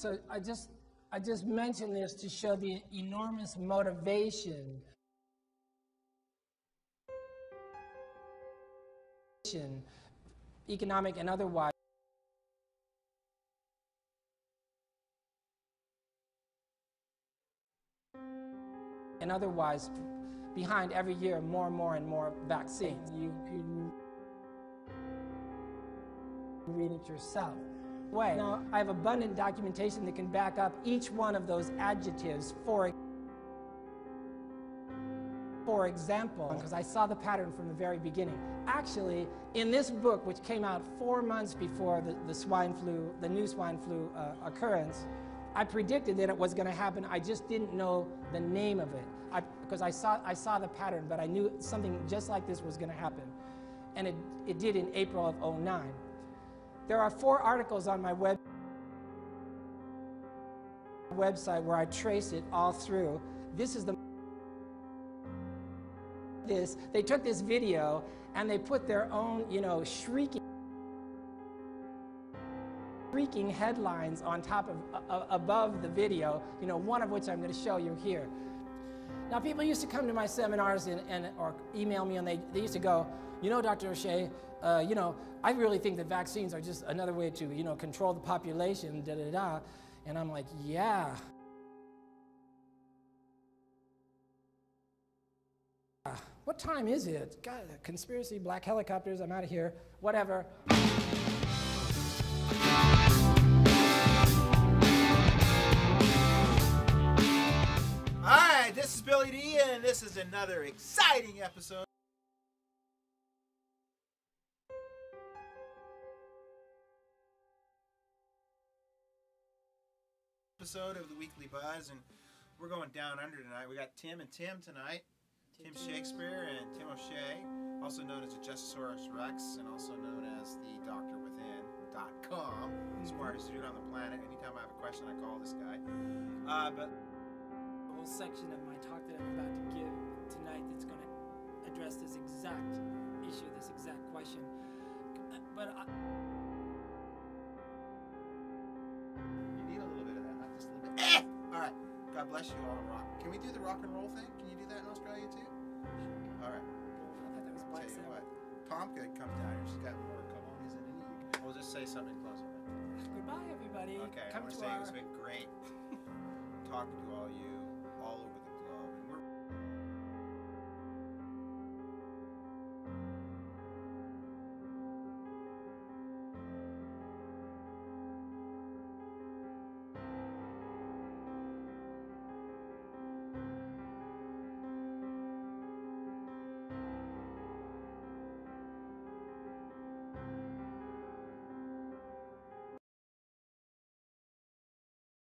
So I just I just mentioned this to show the enormous motivation economic and otherwise and otherwise behind every year more and more and more vaccines. You, you read it yourself. Way. Now, I have abundant documentation that can back up each one of those adjectives for for example, because I saw the pattern from the very beginning. Actually, in this book, which came out four months before the, the swine flu, the new swine flu uh, occurrence, I predicted that it was going to happen. I just didn't know the name of it I, because I saw, I saw the pattern, but I knew something just like this was going to happen. And it, it did in April of 09. There are four articles on my web website where I trace it all through. This is the this. They took this video and they put their own, you know, shrieking shrieking headlines on top of uh, above the video, you know, one of which I'm going to show you here. Now, people used to come to my seminars and, and or email me, and they, they used to go, you know, Dr. O'Shea, uh, you know, I really think that vaccines are just another way to, you know, control the population, da da da. And I'm like, yeah. What time is it? God, conspiracy, black helicopters, I'm out of here, whatever. Hi, this is Billy D, and this is another exciting episode. Episode of the Weekly Buzz, and we're going down under tonight. We got Tim and Tim tonight. Tim Shakespeare and Tim O'Shea, also known as the Justisaurus Rex, and also known as the Doctor Within.com. Smartest dude on the planet. Anytime I have a question, I call this guy. Uh, but whole section of my talk that I'm about to give tonight that's going to address this exact issue, this exact question. But I, you need a little bit of that, not just a little bit. Eh! All right. God bless you all. Rock. Can we do the rock and roll thing? Can you do that in Australia too? All right. I thought that was Black Tell you what, Tom could come down here. She's got more colonies than any. We'll just say something close Goodbye, everybody. Okay. Come I want to to say our... it's been great talking to all you